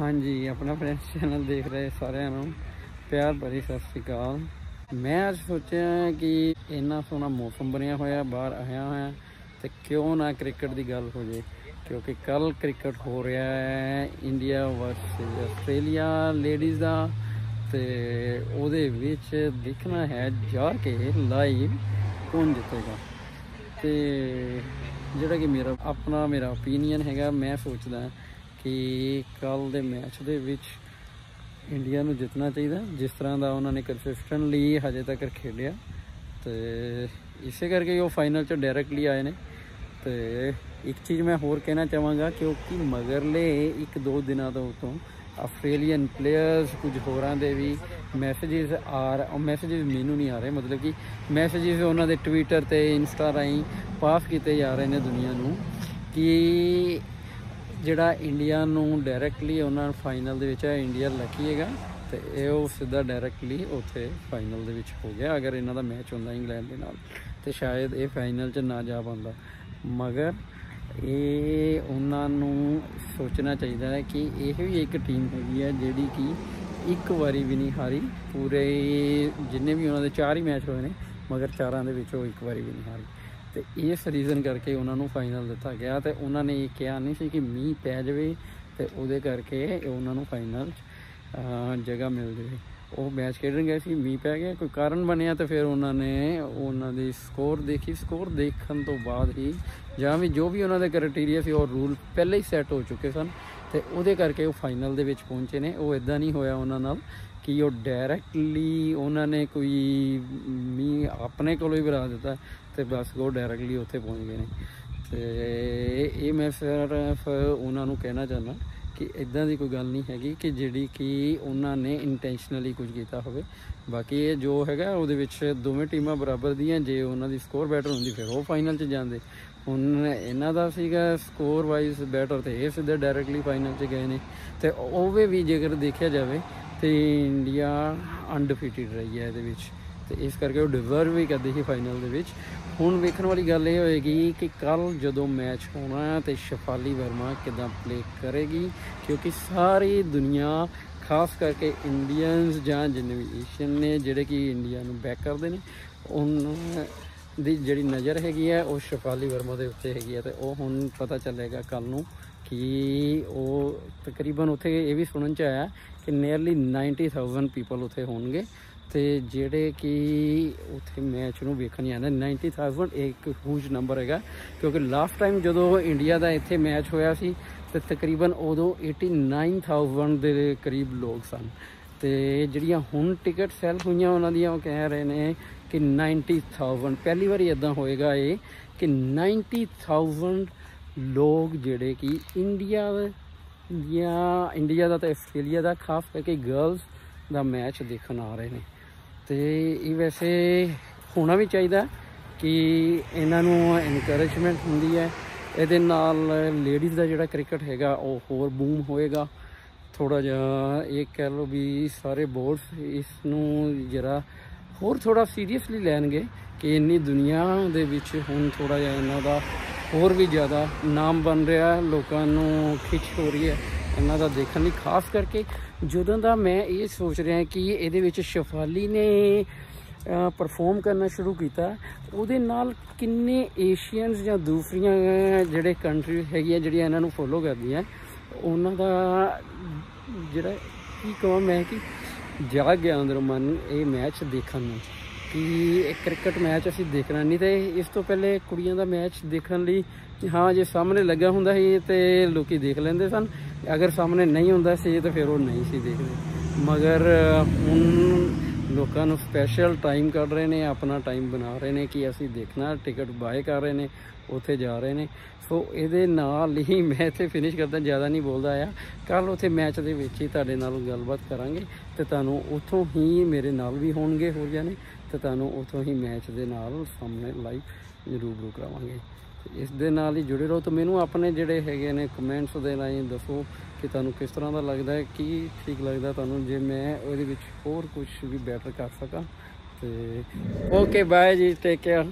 ਹਾਂਜੀ, ਆਪਣਾ friend channel ਦੇਖ ਰਹੇ ਸਾਰਿਆਂ ਨੂੰ। ਪਿਆਰ ਭਰੀ ਸਤਿ ਸ੍ਰੀ ਅਕਾਲ। ਮੈਂ ਅੱਜ ਸੋਚਿਆ ਕਿ ਇੰਨਾ ਸੋਹਣਾ ਮੌਸਮ ਬਣਿਆ ਹੋਇਆ, ਬਾਹਰ ਆਇਆ ਹੋਇਆ, ਤੇ ਕਿਉਂ ਨਾ ਕ੍ਰਿਕਟ ਦੀ ਗੱਲ ਹੋ ਜੇ ਕਿਉਂਕਿ ਕੱਲ ਕ੍ਰਿਕਟ ਹੋ ਰਿਹਾ ਹੈ ਇੰਡੀਆ ਵਰਸਸ ਆਸਟ੍ਰੇਲੀਆ ਲੇਡੀਜ਼ ਦਾ, ਤੇ ਉਹਦੇ ਵਿੱਚ ਦੇਖਣਾ ਹੈ ਜਾ ਕੇ ਲਾਈਵ ਕੌਣ ਜਿੱਤੇਗਾ। ਤੇ ਜਿਹੜਾ ਕਿ ਮੇਰਾ, ਆਪਣਾ ਮੇਰਾ ਓਪੀਨੀਅਨ ਹੈਗਾ, ਮੈਂ ਸੋਚਦਾ ਕਿ ਕੱਲ ਦੇ ਮੈਚ ਦੇ ਵਿੱਚ ਇੰਡੀਆ ਨੂੰ ਜਿੱਤਣਾ ਚਾਹੀਦਾ ਜਿਸ ਤਰ੍ਹਾਂ ਦਾ ਉਹਨਾਂ ਨੇ ਕੰਸਿਸਟੈਂਟਲੀ ਹਜੇ ਤੱਕ ਖੇਡਿਆ। ਤੇ ਇਸੇ ਕਰਕੇ ਉਹ ਫਾਈਨਲ 'ਚ ਡਾਇਰੈਕਟਲੀ ਆਏ ਨੇ। ਤੇ ਇੱਕ ਚੀਜ਼ ਮੈਂ ਹੋਰ ਕਹਿਣਾ ਚਾਹਾਂਗਾ ਕਿਉਂਕਿ ਮਗਰਲੇ ਇੱਕ ਦੋ ਦਿਨਾਂ ਤੋਂ ਉਤੋਂ ਆਸਟ੍ਰੇਲੀਅਨ ਪਲੇਅਰਸ ਕੁਝ ਹੋਰਾਂ ਦੇ ਵੀ ਮੈਸੇजेस ਆ ਰਹੇ ਮੈਸੇजेस ਮੈਨੂੰ ਨਹੀਂ ਆ ਰਹੇ। ਮਤਲਬ ਕਿ ਮੈਸੇजेस ਉਹਨਾਂ ਦੇ ਟਵਿੱਟਰ ਤੇ ਇੰਸਟਾ ਰਾਹੀਂ ਪਾਸ ਕੀਤੇ ਜਾ ਰਹੇ ਨੇ ਦੁਨੀਆ ਨੂੰ ਕਿ ਜਿਹੜਾ ਇੰਡੀਆ ਨੂੰ ਡਾਇਰੈਕਟਲੀ ਉਹਨਾਂ ਫਾਈਨਲ ਦੇ ਵਿੱਚ ਹੈ ਇੰਡੀਆ ਲੱਕੀ ਹੈਗਾ, ਤੇ ਇਹ ਉਹ ਸਿੱਧਾ ਡਾਇਰੈਕਟਲੀ ਉੱਥੇ ਫਾਈਨਲ ਦੇ ਵਿੱਚ ਹੋ ਗਿਆ, ਅਗਰ ਇਹਨਾਂ ਦਾ ਮੈਚ ਹੁੰਦਾ ਇੰਗਲੈਂਡ ਦੇ ਨਾਲ, ਤੇ ਸ਼ਾਇਦ ਇਹ ਫਾਈਨਲ 'ਚ ਨਾ ਜਾ ਪਾਉਂਦਾ। ਮਗਰ ਇਹ ਉਹਨਾਂ ਨੂੰ ਸੋਚਣਾ ਚਾਹੀਦਾ ਹੈ ਕਿ ਇਹ ਵੀ ਇੱਕ ਟੀਮ ਹੈਗੀ ਹੈ ਜਿਹੜੀ ਕਿ ਇੱਕ ਵਾਰੀ ਵੀ ਨਹੀਂ ਹਾਰੀ, ਪੂਰੇ ਜਿੰਨੇ ਵੀ ਉਹਨਾਂ ਦੇ ਚਾਰ ਹੀ ਮੈਚ ਹੋਏ ਨੇ, ਮਗਰ ਚਾਰਾਂ ਦੇ ਵਿੱਚ ਉਹ ਇੱਕ ਵਾਰੀ ਵੀ ਨਹੀਂ ਹਾਰੀ। ਤੇ ਇਸ ਰੀਜ਼ਨ ਕਰਕੇ ਉਹਨਾਂ ਨੂੰ ਫਾਈਨਲ ਦਿੱਤਾ ਗਿਆ ਤੇ ਉਹਨਾਂ ਨੇ ਇਹ ਕਿਹਾ ਨਹੀਂ ਸੀ ਕਿ ਮੀਂਹ ਪੈ ਜਾਵੇ ਤੇ ਉਹਦੇ ਕਰਕੇ ਉਹਨਾਂ ਨੂੰ ਫਾਈਨਲ ਜਗ੍ਹਾ ਮਿਲ ਜਾਵੇ। ਉਹ ਮੈਚ ਖੇਡਣ ਗਏ ਸੀ, ਮੀਂਹ ਪੈ ਗਿਆ, ਕੋਈ ਕਾਰਨ ਬਣਿਆ ਤੇ ਫਿਰ ਉਹਨਾਂ ਨੇ ਉਹਨਾਂ ਦੀ ਸਕੋਰ ਦੇਖੀ। ਸਕੋਰ ਦੇਖਣ ਤੋਂ ਬਾਅਦ ਹੀ ਜਾਂ ਵੀ ਜੋ ਵੀ ਉਹਨਾਂ ਦੇ ਕ੍ਰਾਈਟੇਰੀਆ ਸੀ, ਉਹ ਰੂਲ ਪਹਿਲੇ ਹੀ ਸੈੱਟ ਹੋ ਚੁੱਕੇ ਸਨ ਤੇ ਉਹਦੇ ਕਰਕੇ ਉਹ ਫਾਈਨਲ ਦੇ ਵਿੱਚ ਪਹੁੰਚੇ ਨੇ। ਉਹ ਇਦਾਂ ਨਹੀਂ ਹੋਇਆ ਉਹਨਾਂ ਨਾਲ। ਕਿ ਉਹ ਡਾਇਰੈਕਟਲੀ ਉਹਨਾਂ ਨੇ ਕੋਈ ਮੀ ਆਪਣੇ ਕੋਲੋਂ ਹੀ ਬਣਾ ਦਿੱਤਾ ਤੇ ਬਸ ਉਹ ਡਾਇਰੈਕਟਲੀ ਉੱਥੇ ਪਹੁੰਚ ਗਏ ਨੇ। ਤੇ ਇਹ ਮੈਂ ਸਿਰਫ ਉਹਨਾਂ ਨੂੰ ਕਹਿਣਾ ਚਾਹੁੰਦਾ ਕਿ ਇਦਾਂ ਦੀ ਕੋਈ ਗੱਲ ਨਹੀਂ ਹੈਗੀ ਕਿ ਜਿਹੜੀ ਕਿ ਉਹਨਾਂ ਨੇ ਇੰਟੈਂਸ਼ਨਲੀ ਕੁਝ ਕੀਤਾ ਹੋਵੇ। ਬਾਕੀ ਇਹ ਜੋ ਹੈਗਾ ਉਹਦੇ ਵਿੱਚ ਦੋਵੇਂ ਟੀਮਾਂ ਬਰਾਬਰ ਦੀਆਂ, ਜੇ ਉਹਨਾਂ ਦੀ ਸਕੋਰ ਬੈਟਰ ਹੁੰਦੀ ਫਿਰ ਉਹ ਫਾਈਨਲ 'ਚ ਜਾਂਦੇ। ਹੁਣ ਇਹਨਾਂ ਦਾ ਸੀਗਾ ਸਕੋਰ ਵਾਈਜ਼ ਬੈਟਰ ਤੇ ਇਹ ਸਿੱਧੇ ਡਾਇਰੈਕਟਲੀ ਫਾਈਨਲ 'ਚ ਗਏ ਨੇ। ਤੇ ਉਹ ਵੀ ਜੇਕਰ ਦੇਖਿਆ ਜਾਵੇ ਤੇ ਇੰਡੀਆ ਅਨਡਿਫੀਟਿਡ ਰਹੀ ਹੈ ਇਹਦੇ ਵਿੱਚ। ਤੇ ਇਸ ਕਰਕੇ ਉਹ ਡਿਜ਼ਰਵ ਵੀ ਕਰਦੀ ਸੀ ਫਾਈਨਲ ਦੇ ਵਿੱਚ। ਹੁਣ ਵੇਖਣ ਵਾਲੀ ਗੱਲ ਇਹ ਹੋਏਗੀ ਕਿ ਕੱਲ ਜਦੋਂ ਮੈਚ ਹੋਣਾ ਤੇ ਸ਼ਫਾਲੀ ਵਰਮਾ ਕਿਦਾਂ ਪਲੇ ਕਰੇਗੀ, ਕਿਉਂਕਿ ਸਾਰੀ ਦੁਨੀਆ, ਖਾਸ ਕਰਕੇ ਇੰਡੀਅਨਸ ਜਾਂ ਜਿੰਨੇ ਵੀ ਏਸ਼ੀਅਨ ਨੇ, ਜਿਹੜੇ ਕਿ ਇੰਡੀਆ ਨੂੰ ਬੈਕ ਕਰਦੇ ਨੇ, ਉਹਨਾਂ ਦੀ ਜਿਹੜੀ ਨਜ਼ਰ ਹੈਗੀ ਹੈ, ਉਹ ਸ਼ਫਾਲੀ ਵਰਮਾ ਦੇ ਉੱਤੇ ਹੈਗੀ ਹੈ ਤੇ ਉਹ ਹੁਣ ਪਤਾ ਚੱਲੇਗਾ ਕੱਲ ਨੂੰ ਕਿ ਉਹ ਤਕਰੀਬਨ ਉੱਥੇ ਇਹ ਵੀ ਸੁਣਨ ਚ ਆਇਆ ਕਿ ਨੀਅਰਲੀ 90000 ਪੀਪਲ ਉੱਥੇ ਹੋਣਗੇ ਤੇ ਜਿਹੜੇ ਕਿ ਉੱਥੇ ਮੈਚ ਨੂੰ ਵੇਖਣ ਜਾਂਦੇ 90000 ਇੱਕ ਹੂਜ ਨੰਬਰ ਹੈਗਾ, ਕਿਉਂਕਿ ਲਾਸਟ ਟਾਈਮ ਜਦੋਂ ਇੰਡੀਆ ਦਾ ਇੱਥੇ ਮੈਚ ਹੋਇਆ ਸੀ ਤੇ ਤਕਰੀਬਨ ਉਦੋਂ 89000 ਦੇ ਕਰੀਬ ਲੋਕ ਸਨ। ਤੇ ਜਿਹੜੀਆਂ ਹੁਣ ਟਿਕਟ ਸੈਲ ਹੋਈਆਂ, ਉਹਨਾਂ ਦੀਆਂ ਉਹ ਕਹਿ ਰਹੇ ਨੇ ਕਿ 90000 ਪਹਿਲੀ ਵਾਰੀ ਇਦਾਂ ਹੋਏਗਾ ਇਹ ਕਿ 90000 ਲੋਕ ਜਿਹੜੇ ਕਿ ਇੰਡੀਆ ਜਾਂ ਇੰਡੀਆ ਦਾ ਤੇ ਆਸਟ੍ਰੇਲੀਆ ਦਾ, ਖਾਸ ਕਰਕੇ ਗਰਲਸ ਦਾ ਮੈਚ ਦੇਖਣ ਆ ਰਹੇ ਨੇ। ਤੇ ਇਹ ਵੈਸੇ ਹੋਣਾ ਵੀ ਚਾਹੀਦਾ ਕਿ ਇਹਨਾਂ ਨੂੰ ਐਨਕਰੇਜਮੈਂਟ ਹੁੰਦੀ ਹੈ। ਇਹਦੇ ਨਾਲ ਲੇਡੀਜ਼ ਦਾ ਜਿਹੜਾ ਕ੍ਰਿਕਟ ਹੈਗਾ, ਉਹ ਹੋਰ ਬੂਮ ਹੋਏਗਾ। ਥੋੜਾ ਜਿਹਾ ਇਹ ਕਹਿ ਲਓ ਵੀ ਸਾਰੇ ਬੋਰਡਸ ਇਸ ਨੂੰ ਜਰਾ ਹੋਰ ਥੋੜਾ ਸੀਰੀਅਸਲੀ ਲੈਣਗੇ ਕਿ ਇੰਨੀ ਦੁਨੀਆ ਦੇ ਵਿੱਚ ਹੁਣ ਥੋੜਾ ਜਿਹਾ ਇਹਨਾਂ ਦਾ ਹੋਰ ਵੀ ਜ਼ਿਆਦਾ ਨਾਮ ਬਣ ਰਿਹਾ ਲੋਕਾਂ ਨੂੰ ਖਿੱਚ ਹੋ ਰਹੀ ਹੈ। ਇਹਨਾਂ ਦਾ ਦੇਖਣ ਲਈ ਖਾਸ ਕਰਕੇ ਜਦੋਂ ਦਾ ਮੈਂ ਇਹ ਸੋਚ ਰਿਹਾ ਕਿ ਇਹਦੇ ਵਿੱਚ ਸ਼ਫਾਲੀ ਨੇ ਪਰਫਾਰਮ ਕਰਨਾ ਸ਼ੁਰੂ ਕੀਤਾ, ਉਹਦੇ ਨਾਲ ਕਿੰਨੇ ਏਸ਼ੀਅਨਸ ਜਾਂ ਦੂਸਰੀਆਂ ਜਿਹੜੇ ਕੰਟਰੀ ਹੈਗੀਆਂ ਜਿਹੜੀਆਂ ਇਹਨਾਂ ਨੂੰ ਫੋਲੋ ਕਰਦੀਆਂ, ਉਹਨਾਂ ਦਾ ਜਿਹੜਾ ਕੀ ਕਹਾਂ ਮੈਂ ਕਿ ਜਾਗ ਗਿਆ ਅੰਦਰੋਂ ਮਨ ਇਹ ਮੈਚ ਦੇਖਣ ਨੂੰ। ਕਿ ਇਹ ਕ੍ਰਿਕਟ ਮੈਚ ਅਸੀਂ ਦੇਖਣਾ ਨਹੀਂ, ਤੇ ਇਸ ਤੋਂ ਪਹਿਲੇ ਕੁੜੀਆਂ ਦਾ ਮੈਚ ਦੇਖਣ ਲਈ ਹਾਂ, ਜੇ ਸਾਹਮਣੇ ਲੱਗਾ ਹੁੰਦਾ ਸੀ, ਤੇ ਲੋਕੀ ਦੇਖ ਲੈਂਦੇ ਸਨ। ਅਗਰ ਸਾਹਮਣੇ ਨਹੀਂ ਹੁੰਦਾ ਸੀ, ਤਾਂ ਫਿਰ ਉਹ ਨਹੀਂ ਸੀ ਦੇਖਦੇ। ਮਗਰ ਹੁਣ ਲੋਕਾਂ ਨੂੰ ਸਪੈਸ਼ਲ ਟਾਈਮ ਕੱਢ ਰਹੇ ਨੇ, ਆਪਣਾ ਟਾਈਮ ਬਣਾ ਰਹੇ ਨੇ ਕਿ ਅਸੀਂ ਦੇਖਣਾ ਟਿਕਟ ਬਾਏ ਕਰ ਰਹੇ ਨੇ, ਉੱਥੇ ਜਾ ਰਹੇ ਨੇ। ਸੋ ਇਹਦੇ ਨਾਲ ਹੀ ਮੈਂ ਇੱਥੇ ਫਿਨਿਸ਼ ਕਰਦਾ, ਜ਼ਿਆਦਾ ਨਹੀਂ ਬੋਲਦਾ ਆ। ਕੱਲ ਉੱਥੇ ਮੈਚ ਦੇ ਵਿੱਚ ਹੀ ਤੁਹਾਡੇ ਨਾਲ ਗੱਲਬਾਤ ਕਰਾਂਗੇ ਤੇ ਤੁਹਾਨੂੰ ਉੱਥੋਂ ਹੀ ਮੇਰੇ ਨਾਲ ਵੀ ਹੋਣਗੇ ਹੋਰ ਜਾਨੇ ਤੇ ਤੁਹਾਨੂੰ ਉੱਥੋਂ ਹੀ ਮੈਚ ਦੇ ਨਾਲ ਸਾਹਮਣੇ ਲਾਈਵ ਰੂਬਰੂ ਕਰਾਵਾਂਗੇ। ਇਸ ਦੇ ਨਾਲ ਹੀ ਜੁੜੇ ਰਹੋ ਤੇ ਮੈਨੂੰ ਆਪਣੇ ਜਿਹੜੇ ਹੈਗੇ ਨੇ ਕਮੈਂਟਸ ਦੇ ਰਾਹੀਂ ਦੱਸੋ ਕਿ ਤੁਹਾਨੂੰ ਕਿਸ ਤਰ੍ਹਾਂ ਦਾ ਲੱਗਦਾ ਹੈ, ਕੀ ਠੀਕ ਲੱਗਦਾ ਤੁਹਾਨੂੰ, ਜੇ ਮੈਂ ਉਹਦੇ ਵਿੱਚ ਹੋਰ ਕੁਝ ਵੀ ਬੈਟਰ ਕਰ ਸਕਾਂ ਤੇ ਓਕੇ ਬਾਏ ਜੀ ਟੇਕ ਕੇਅਰ